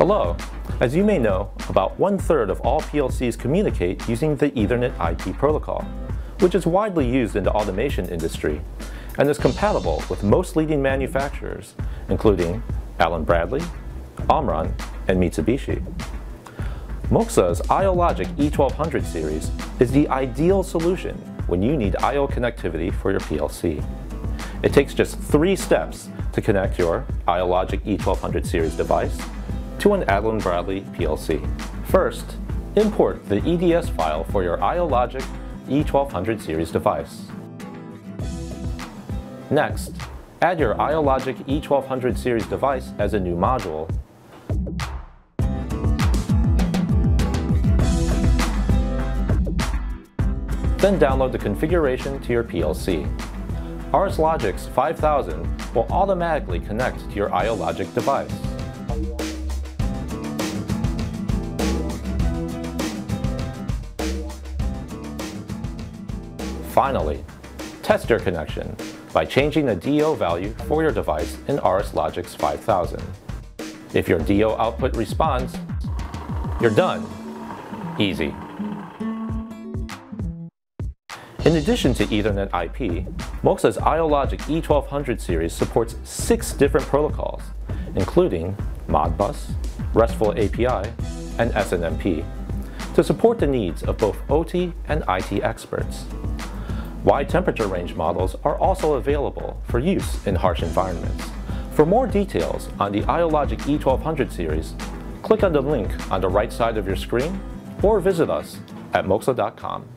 Hello. As you may know, about one-third of all PLCs communicate using the Ethernet IP protocol, which is widely used in the automation industry and is compatible with most leading manufacturers, including Allen-Bradley, Omron, and Mitsubishi. Moxa's ioLogik E1200 series is the ideal solution when you need I.O. connectivity for your PLC. It takes just three steps to connect your ioLogik E1200 series device to an Allen-Bradley PLC. First, import the EDS file for your ioLogik E1200 series device. Next, add your ioLogik E1200 series device as a new module. Then download the configuration to your PLC. RSLogix 5000 will automatically connect to your ioLogik device. Finally, test your connection by changing the DO value for your device in RSLogix 5000. If your DO output responds, you're done. Easy. In addition to Ethernet IP, Moxa's ioLogik E1200 series supports six different protocols, including Modbus, RESTful API, and SNMP, to support the needs of both OT and IT experts. Wide temperature range models are also available for use in harsh environments. For more details on the ioLogik E1200 series, click on the link on the right side of your screen or visit us at moxa.com.